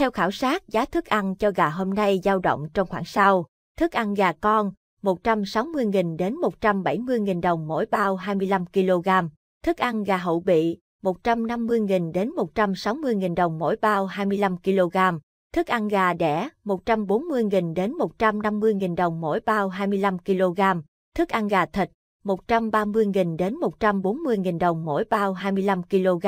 Theo khảo sát, giá thức ăn cho gà hôm nay dao động trong khoảng sau. Thức ăn gà con, 160.000 đến 170.000 đồng mỗi bao 25 kg. Thức ăn gà hậu bị, 150.000 đến 160.000 đồng mỗi bao 25 kg. Thức ăn gà đẻ, 140.000 đến 150.000 đồng mỗi bao 25 kg. Thức ăn gà thịt, 130.000 đến 140.000 đồng mỗi bao 25 kg.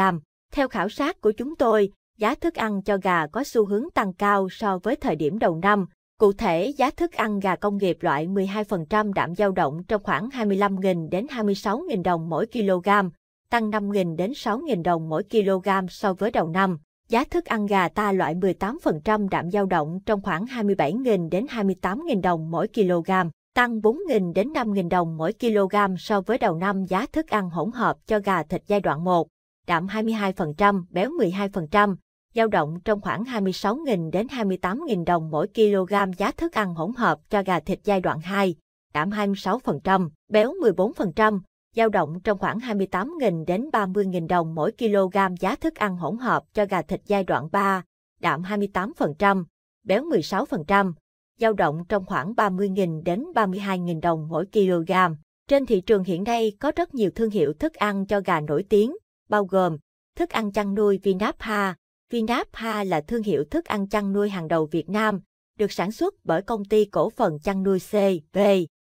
Theo khảo sát của chúng tôi, giá thức ăn cho gà có xu hướng tăng cao so với thời điểm đầu năm. Cụ thể, giá thức ăn gà công nghiệp loại 12% đạm dao động trong khoảng 25.000 đến 26.000 đồng mỗi kg, tăng 5.000 đến 6.000 đồng mỗi kg so với đầu năm. Giá thức ăn gà ta loại 18% đạm dao động trong khoảng 27.000 đến 28.000 đồng mỗi kg, tăng 4.000 đến 5.000 đồng mỗi kg so với đầu năm giá thức ăn hỗn hợp cho gà thịt giai đoạn 1, đạm 22%, béo 12%, dao động trong khoảng 26.000 đến 28.000 đồng mỗi kg giá thức ăn hỗn hợp cho gà thịt giai đoạn 2, đạm 26%, béo 14%, dao động trong khoảng 28.000 đến 30.000 đồng mỗi kg giá thức ăn hỗn hợp cho gà thịt giai đoạn 3, đạm 28%, béo 16%, dao động trong khoảng 30.000 đến 32.000 đồng mỗi kg. Trên thị trường hiện nay có rất nhiều thương hiệu thức ăn cho gà nổi tiếng, bao gồm thức ăn chăn nuôi Vinapha. Vinapha là thương hiệu thức ăn chăn nuôi hàng đầu Việt Nam, được sản xuất bởi công ty cổ phần chăn nuôi CB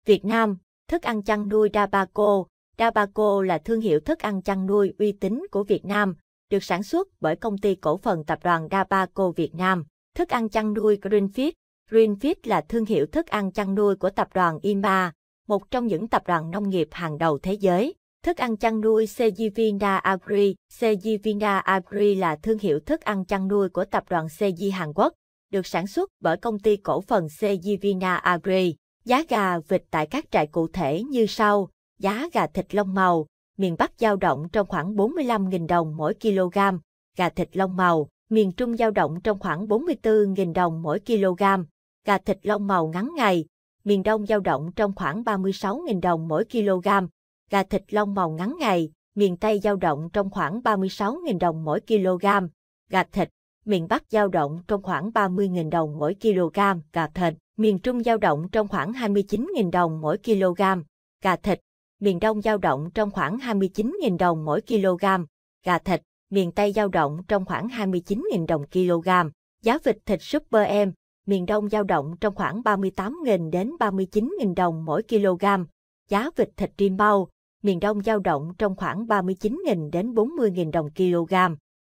Việt Nam. Thức ăn chăn nuôi Dabaco. Dabaco là thương hiệu thức ăn chăn nuôi uy tín của Việt Nam, được sản xuất bởi công ty cổ phần tập đoàn Dabaco Việt Nam. Thức ăn chăn nuôi Greenfit. Greenfit là thương hiệu thức ăn chăn nuôi của tập đoàn IMA, một trong những tập đoàn nông nghiệp hàng đầu thế giới. Thức ăn chăn nuôi Sejivina Agri Sejivina Agri là thương hiệu thức ăn chăn nuôi của tập đoàn Seji Hàn Quốc, được sản xuất bởi công ty cổ phần Sejivina Agri. Giá gà vịt tại các trại cụ thể như sau. Giá gà thịt lông màu, miền Bắc giao động trong khoảng 45.000 đồng mỗi kg. Gà thịt lông màu, miền Trung giao động trong khoảng 44.000 đồng mỗi kg. Gà thịt lông màu ngắn ngày, miền Đông giao động trong khoảng 36.000 đồng mỗi kg gà thịt lông màu ngắn ngày, miền Tây dao động trong khoảng 36.000 đồng mỗi kg, gà thịt, miền Bắc dao động trong khoảng 30.000 đồng mỗi kg, gà thịt, miền Trung dao động trong khoảng 29.000 đồng mỗi kg, gà thịt, miền Đông dao động trong khoảng 29.000 đồng mỗi kg, gà thịt, miền Tây dao động trong khoảng 29.000 đồng kg. Giá vịt thịt Super Em, miền Đông dao động trong khoảng 38.000 đến 39.000 đồng mỗi kg. Giá vịt thịt Rim Bao, miền Đông dao động trong khoảng 39.000 đến 40.000 đồng kg.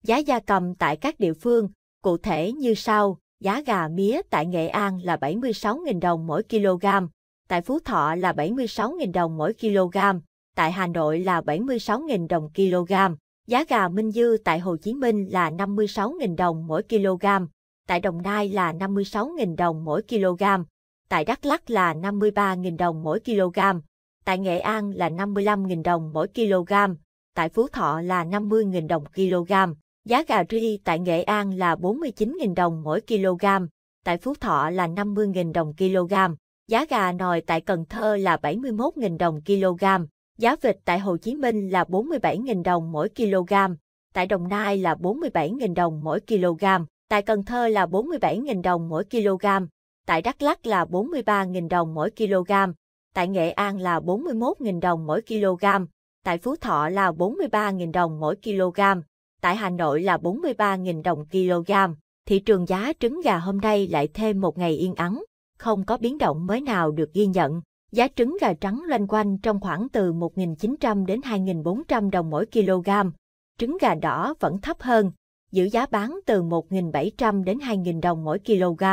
Giá gia cầm tại các địa phương, cụ thể như sau, giá gà mía tại Nghệ An là 76.000 đồng mỗi kg, tại Phú Thọ là 76.000 đồng mỗi kg, tại Hà Nội là 76.000 đồng kg. Giá gà Minh Dư tại Hồ Chí Minh là 56.000 đồng mỗi kg, tại Đồng Nai là 56.000 đồng mỗi kg, tại Đắk Lắk là 53.000 đồng mỗi kg, tại Nghệ An là 55.000 đồng mỗi kg, tại Phú Thọ là 50.000 đồng kg. Giá gà ri tại Nghệ An là 49.000 đồng mỗi kg, tại Phú Thọ là 50.000 đồng kg. Giá gà nòi tại Cần Thơ là 71.000 đồng kg. Giá vịt tại Hồ Chí Minh là 47.000 đồng mỗi kg. Tại Đồng Nai là 47.000 đồng mỗi kg. Tại Cần Thơ là 47.000 đồng mỗi kg. Tại Đắk Lắk là 43.000 đồng mỗi kg tại Nghệ An là 41.000 đồng mỗi kg, tại Phú Thọ là 43.000 đồng mỗi kg, tại Hà Nội là 43.000 đồng kg. Thị trường giá trứng gà hôm nay lại thêm một ngày yên ắng, không có biến động mới nào được ghi nhận. Giá trứng gà trắng loanh quanh trong khoảng từ 1.900 đến 2.400 đồng mỗi kg. Trứng gà đỏ vẫn thấp hơn, giữ giá bán từ 1.700 đến 2.000 đồng mỗi kg.